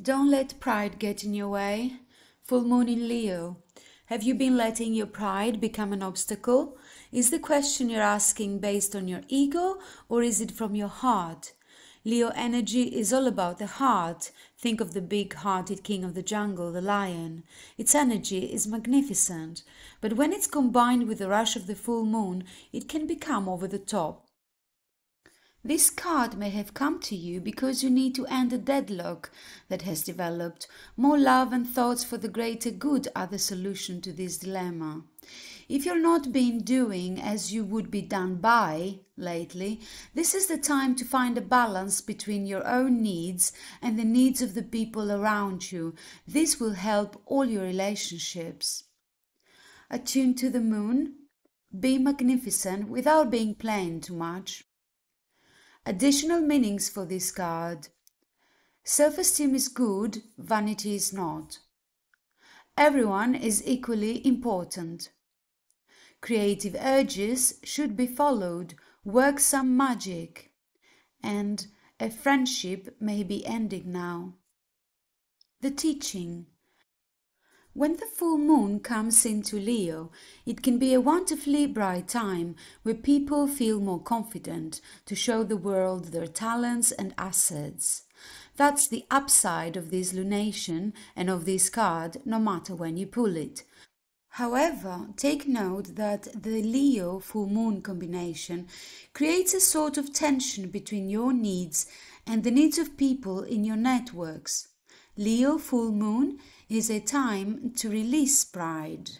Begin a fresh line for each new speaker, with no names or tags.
Don't let pride get in your way. Full moon in Leo. Have you been letting your pride become an obstacle? Is the question you're asking based on your ego or is it from your heart? Leo energy is all about the heart. Think of the big hearted king of the jungle, the lion. Its energy is magnificent, but when it's combined with the rush of the full moon, it can become over the top. This card may have come to you because you need to end a deadlock that has developed. More love and thoughts for the greater good are the solution to this dilemma. If you're not being doing as you would be done by lately, this is the time to find a balance between your own needs and the needs of the people around you. This will help all your relationships. Attune to the moon. Be magnificent without being plain too much. Additional meanings for this card. Self-esteem is good, vanity is not. Everyone is equally important. Creative urges should be followed, work some magic. And a friendship may be ending now. The teaching. When the full moon comes into Leo, it can be a wonderfully bright time where people feel more confident to show the world their talents and assets. That's the upside of this lunation and of this card, no matter when you pull it. However, take note that the Leo full moon combination creates a sort of tension between your needs and the needs of people in your networks. Leo full moon is a time to release pride.